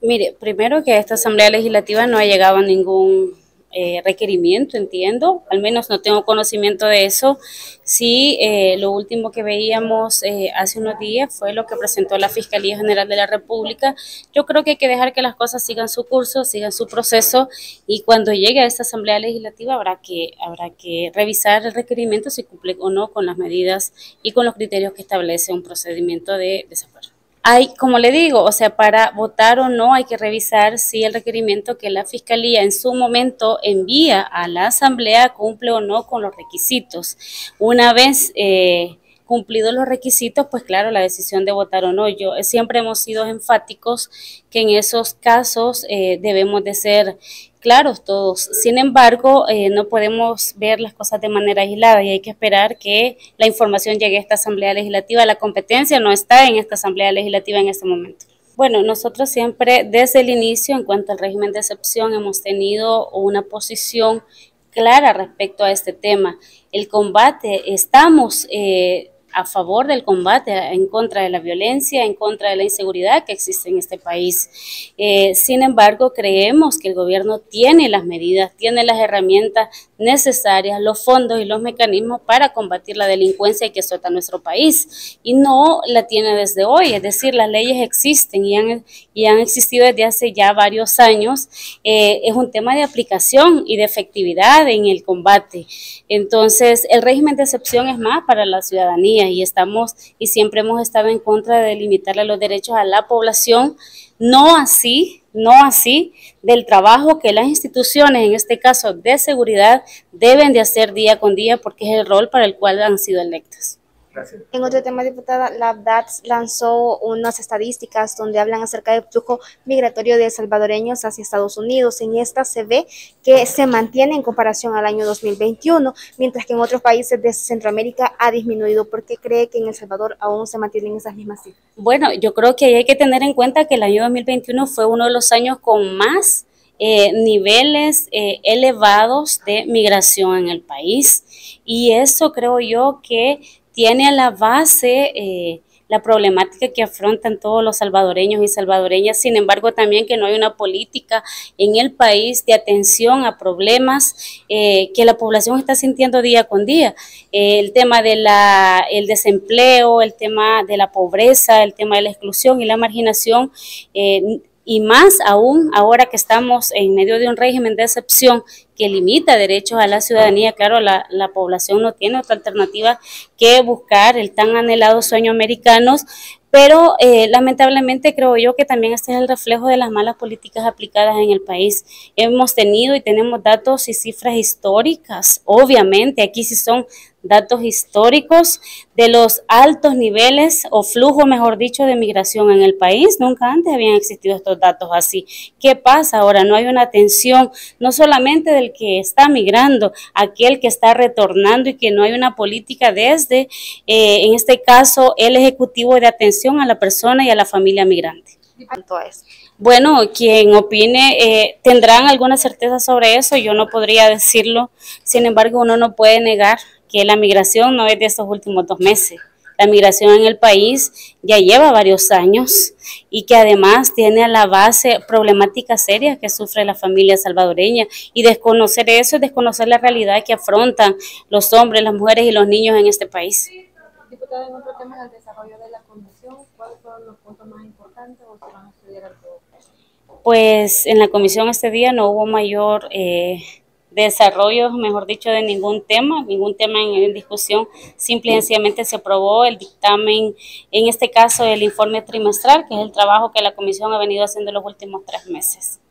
Mire, primero que esta Asamblea Legislativa no ha llegado a ningún eh, requerimiento, entiendo, al menos no tengo conocimiento de eso. Sí, eh, lo último que veíamos eh, hace unos días fue lo que presentó la Fiscalía General de la República. Yo creo que hay que dejar que las cosas sigan su curso, sigan su proceso y cuando llegue a esta Asamblea Legislativa habrá que, habrá que revisar el requerimiento si cumple o no con las medidas y con los criterios que establece un procedimiento de desafuero. Hay, como le digo, o sea, para votar o no hay que revisar si el requerimiento que la Fiscalía en su momento envía a la Asamblea cumple o no con los requisitos. Una vez eh, cumplidos los requisitos, pues claro, la decisión de votar o no. Yo eh, siempre hemos sido enfáticos que en esos casos eh, debemos de ser claros todos. Sin embargo, eh, no podemos ver las cosas de manera aislada y hay que esperar que la información llegue a esta Asamblea Legislativa. La competencia no está en esta Asamblea Legislativa en este momento. Bueno, nosotros siempre desde el inicio, en cuanto al régimen de excepción, hemos tenido una posición clara respecto a este tema. El combate, estamos eh, a favor del combate en contra de la violencia, en contra de la inseguridad que existe en este país. Eh, sin embargo, creemos que el gobierno tiene las medidas, tiene las herramientas necesarias, los fondos y los mecanismos para combatir la delincuencia que azota nuestro país. Y no la tiene desde hoy, es decir, las leyes existen y han, y han existido desde hace ya varios años. Eh, es un tema de aplicación y de efectividad en el combate. Entonces, el régimen de excepción es más para la ciudadanía y estamos y siempre hemos estado en contra de limitarle los derechos a la población, no así, no así del trabajo que las instituciones, en este caso de seguridad, deben de hacer día con día porque es el rol para el cual han sido electas. En otro tema, diputada, la DATS lanzó unas estadísticas donde hablan acerca del flujo migratorio de salvadoreños hacia Estados Unidos. En esta se ve que se mantiene en comparación al año 2021, mientras que en otros países de Centroamérica ha disminuido. ¿Por qué cree que en El Salvador aún se mantienen esas mismas cifras? Bueno, yo creo que hay que tener en cuenta que el año 2021 fue uno de los años con más eh, niveles eh, elevados de migración en el país. Y eso creo yo que tiene a la base eh, la problemática que afrontan todos los salvadoreños y salvadoreñas, sin embargo también que no hay una política en el país de atención a problemas eh, que la población está sintiendo día con día. Eh, el tema del el desempleo, el tema de la pobreza, el tema de la exclusión y la marginación y más aún ahora que estamos en medio de un régimen de excepción que limita derechos a la ciudadanía, claro, la, la, población no tiene otra alternativa que buscar el tan anhelado sueño americano, pero eh, lamentablemente creo yo que también este es el reflejo de las malas políticas aplicadas en el país. Hemos tenido y tenemos datos y cifras históricas, obviamente, aquí sí son datos históricos de los altos niveles o flujo, mejor dicho, de migración en el país. Nunca antes habían existido estos datos así. ¿Qué pasa ahora? No hay una atención, no solamente del que está migrando, aquel que está retornando y que no hay una política desde, eh, en este caso, el Ejecutivo de atención a la persona y a la familia migrante. Bueno, quien opine eh, tendrán alguna certeza sobre eso, yo no podría decirlo, sin embargo uno no puede negar que la migración no es de estos últimos dos meses. La migración en el país ya lleva varios años y que además tiene a la base problemáticas serias que sufre la familia salvadoreña y desconocer eso es desconocer la realidad que afrontan los hombres, las mujeres y los niños en este país. Diputada, en otro tema del desarrollo de la comisión, ¿cuáles fueron los puntos más importantes o se van a estudiar algo? Pues en la comisión este día no hubo mayor... Eh, desarrollo, mejor dicho, de ningún tema, ningún tema en, discusión, simple y sencillamente se aprobó el dictamen, en este caso el informe trimestral, que es el trabajo que la comisión ha venido haciendo los últimos tres meses.